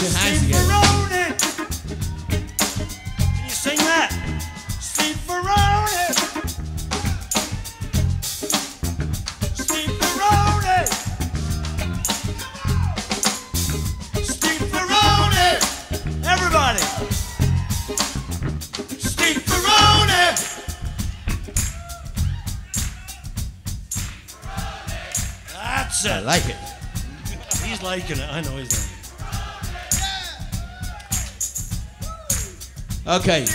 Your hands together. Ferrone. Can you sing that? Steve Ferrone. Steve Ferrone. Steve Ferrone. Everybody. Steve Ferrone. That's it. I like it. He's liking it. I know he's liking it. Ferrone.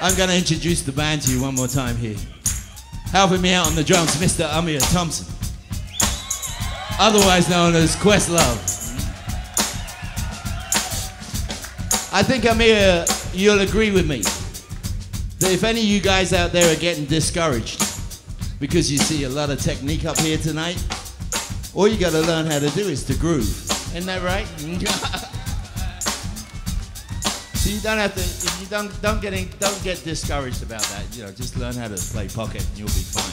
I'm going to introduce the band to you one more time here. Helping me out on the drums, Mr. Ahmir Thompson, otherwise known as Questlove. I think Ahmir, you'll agree with me that if any of you guys out there are getting discouraged because you see a lot of technique up here tonight, all you got to learn how to do is to groove. Isn't that right? So you don't have to. You don't don't get in, don't get discouraged about that. You know, just learn how to play pocket, and you'll be fine.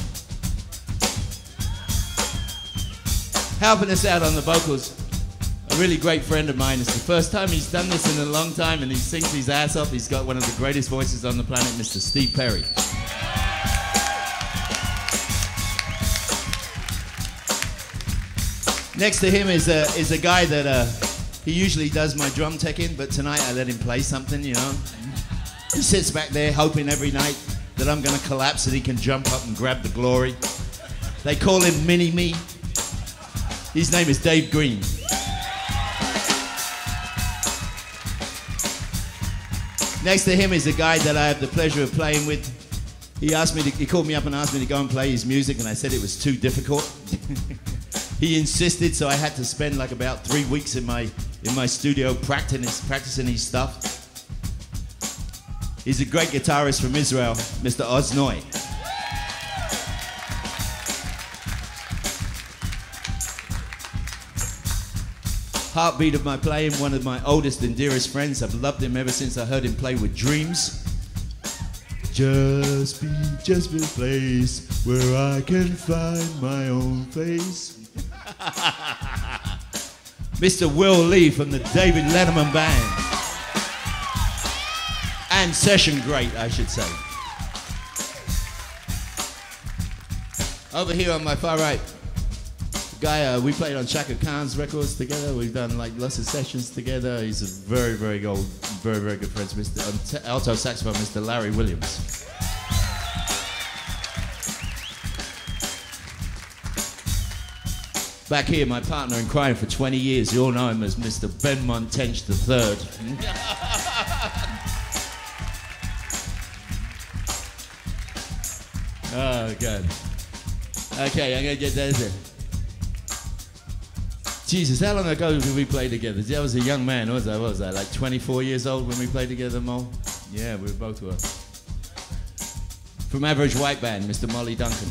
Helping us out on the vocals, a really great friend of mine. It's the first time he's done this in a long time, and he sings his ass off. He's got one of the greatest voices on the planet, Mr. Steve Perry. Next to him is a is a guy that uh, he usually does my drum teching, but tonight I let him play something, you know. He sits back there hoping every night that I'm gonna collapse and he can jump up and grab the glory. They call him Mini Me. His name is Dave Greene. Next to him is a guy that I have the pleasure of playing with. He asked me to, he called me up and asked me to go and play his music, and I said it was too difficult. he insisted, so I had to spend like about three weeks in my in my studio practicing his, practicing his stuff. He's a great guitarist from Israel, Mr. Oz Noy. Heartbeat of my playing, one of my oldest and dearest friends. I've loved him ever since I heard him play with Dreams. Just be, just be a place where I can find my own face. Mr. Will Lee from the David Letterman Band. And session great, I should say. Over here on my far right, guy, uh, we played on Chaka Khan's records together. We've done like lots of sessions together. He's a very, very old, very, very good friend, Mr. Um, alto saxophone, Mr. Larry Williams. Back here, my partner in crime for 20 years. You all know him as Mr. Benmont Tench III. oh, God. Okay, I'm to get that in. Jesus, how long ago did we play together? I was a young man, was I? Was I, like 24 years old when we played together, Mo? Yeah, we both were. From Average White Band, Mr. Molly Duncan.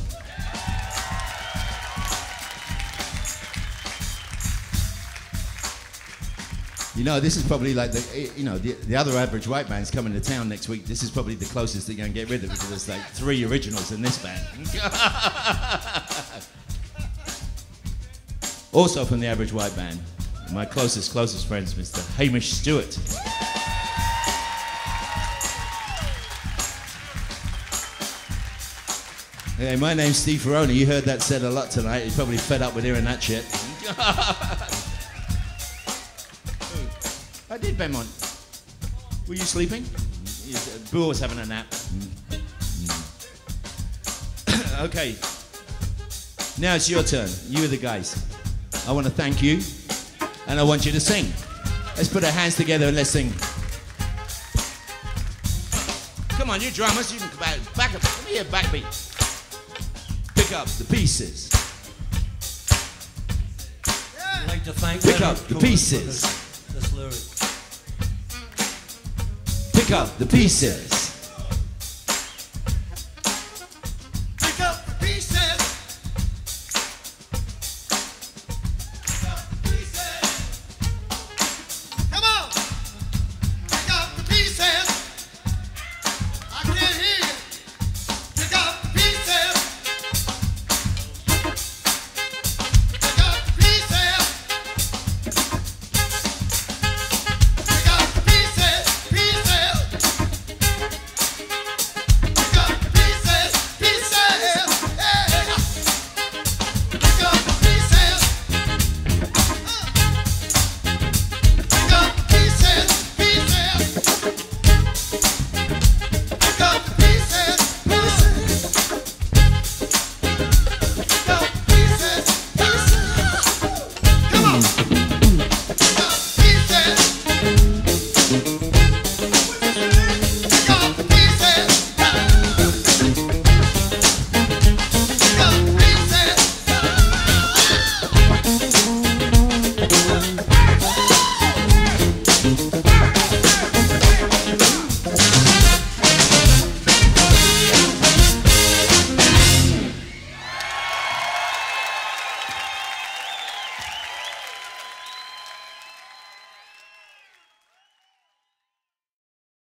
You know, this is probably like the, eh, you know, the, the other average white band's coming to town next week. This is probably the closest they're going to get rid of because there's like three originals in this band. also from the average white band, my closest, closest friends, Mr. Hamish Stuart. Hey, my name's Steve Ferrone. You heard that said a lot tonight. You're probably fed up with hearing that shit. I did, Benmont. Were you sleeping? Yes, uh, Boo was having a nap. okay. Now it's your turn. You are the guys. I want to thank you, and I want you to sing. Let's put our hands together and let's sing. Come on, you drummers, you can back, back up. Let me hear backbeat. Pick up the pieces. I'd like to thank Pick Leonard up the Cohen pieces. This, this lyric. Pick up the pieces.